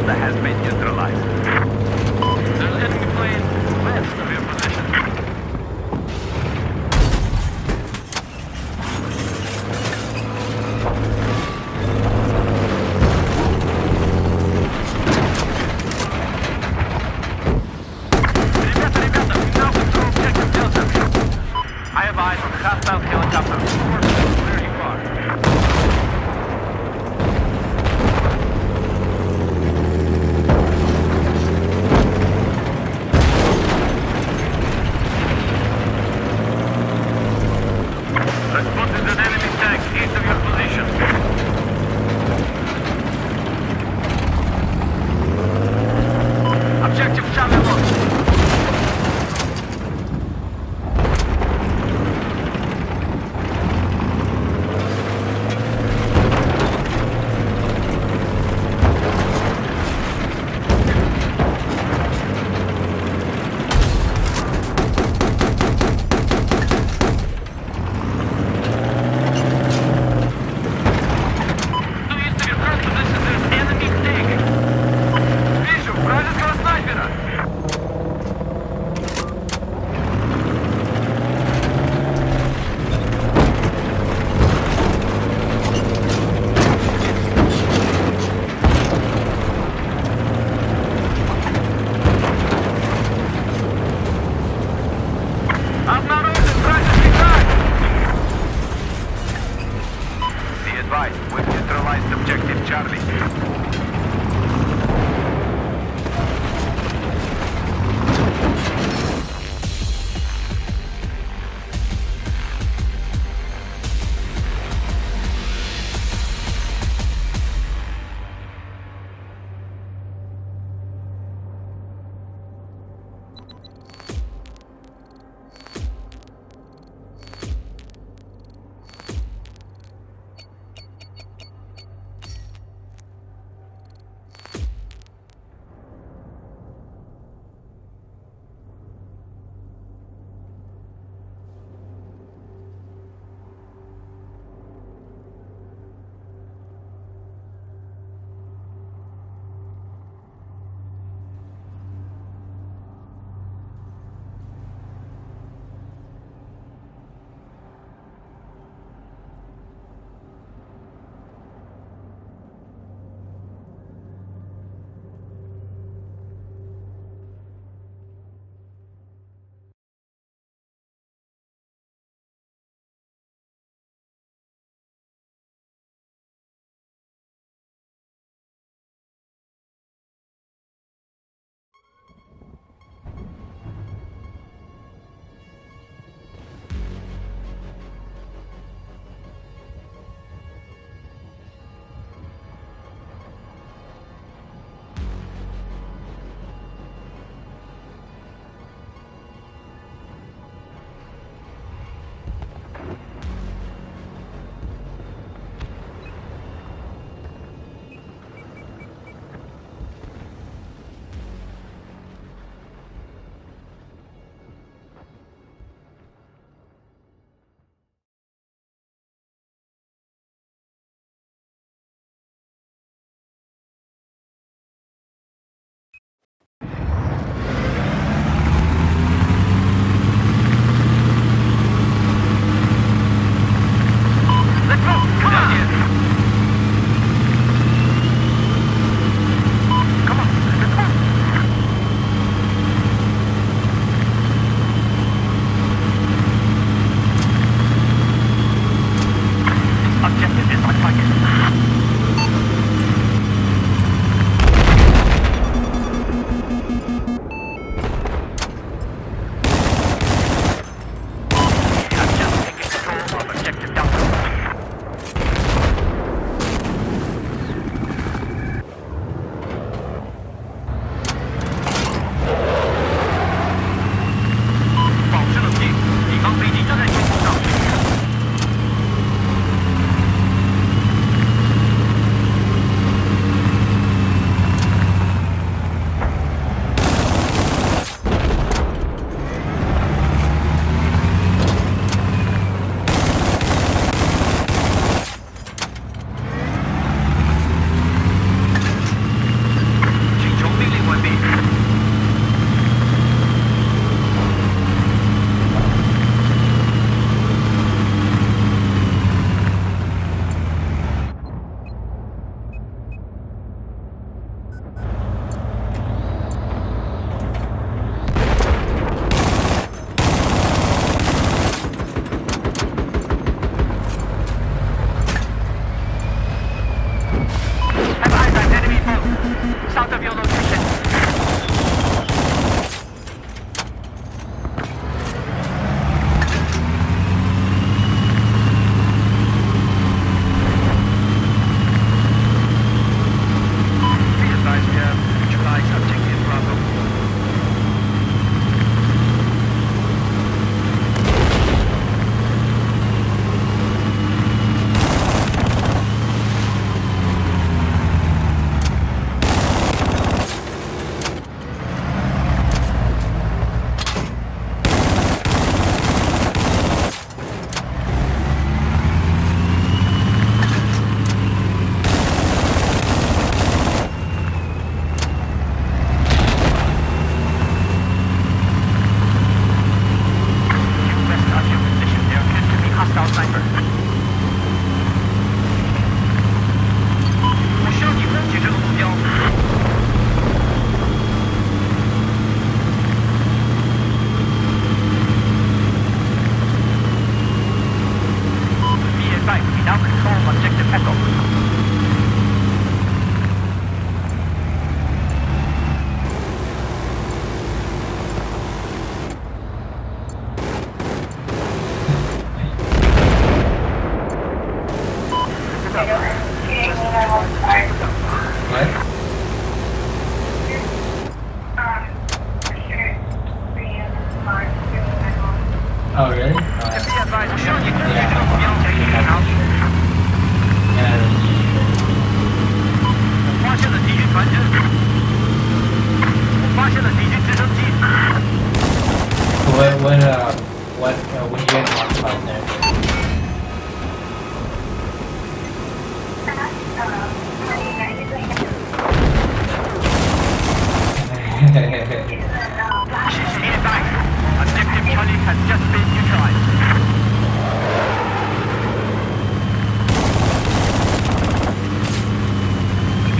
Delta has been neutralized. There's plane west of your position. Delta, Delta. I have eyes on hostile helicopter. Objective is on target.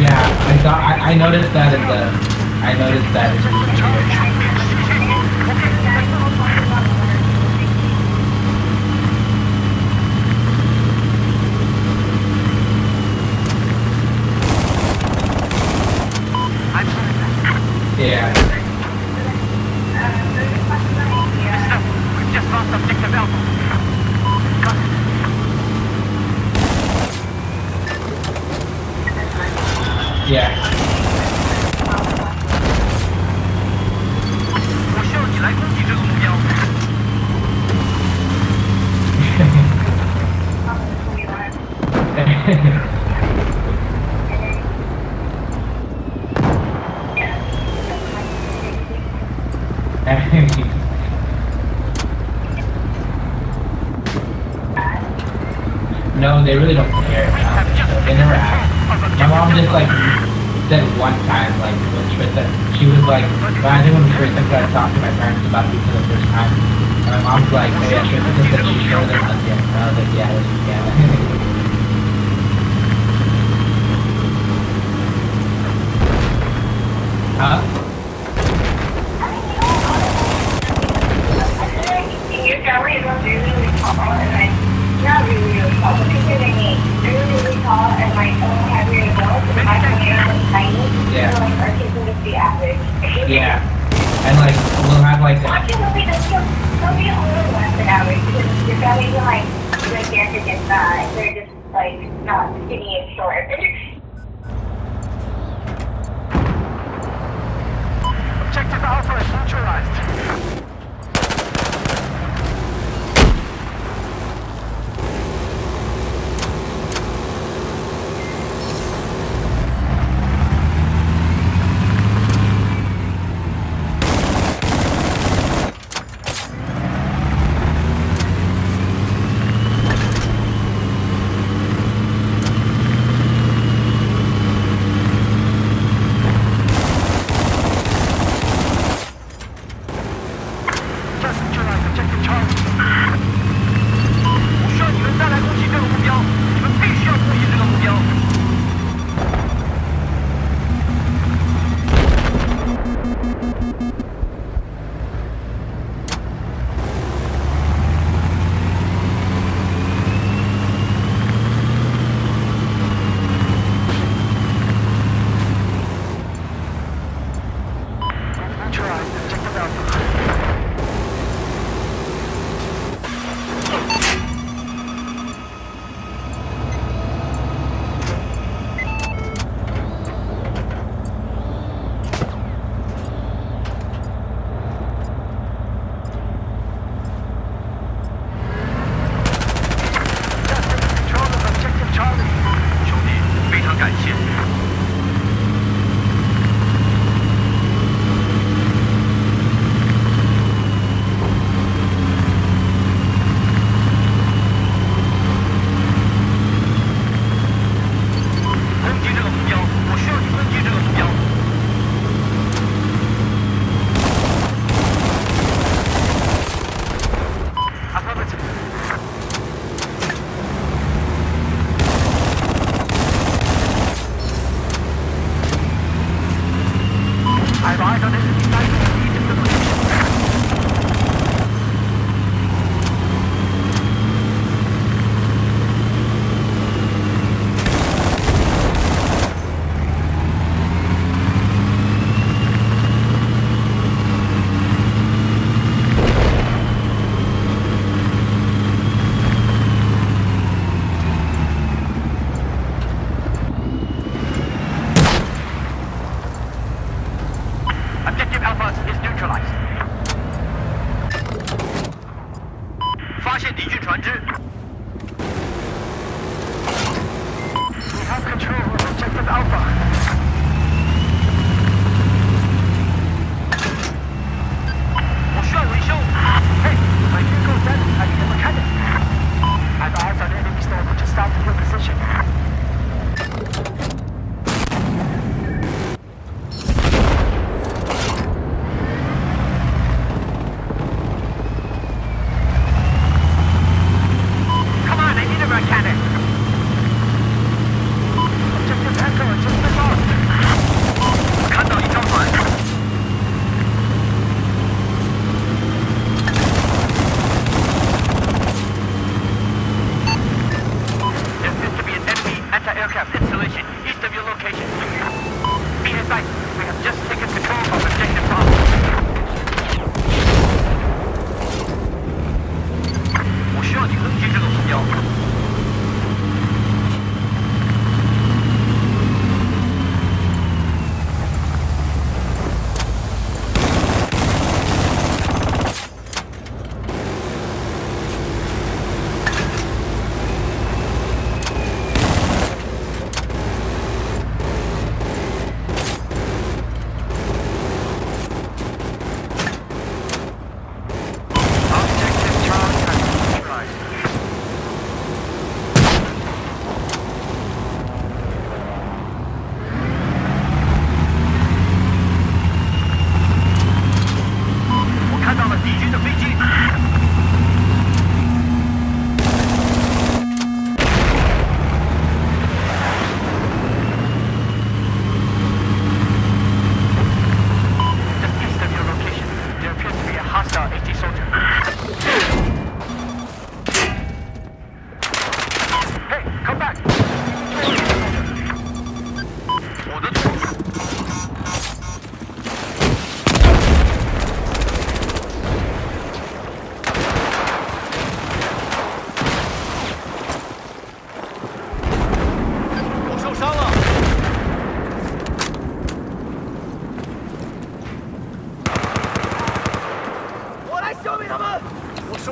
Yeah, I saw, I, I noticed that in the, I noticed that in the video. No, they really don't care. Um, they never ask. My mom just like said one time, like when she was like, when I think when Tristan got to talk to my parents about me for the first time, and my mom's like, oh yeah, Tristan just said she showed them again. And I was like, yeah, yeah. huh? Your gallery is really, really tall, and like, not really, really tall, but considering me, really, really tall, and like, only have your nose, and my hair is tiny, Yeah. so like, our kids will just average. Yeah. And like, we'll have like, Actually, they'll be, they'll, they'll be a little less than average, because your belly is like, gigantic and fat, they're just, like, not skinny and short. Objective Alpha is neutralized.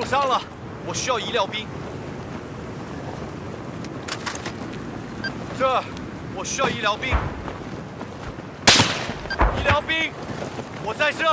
伤了我需要医疗兵。这我需要医疗兵。医疗兵我在这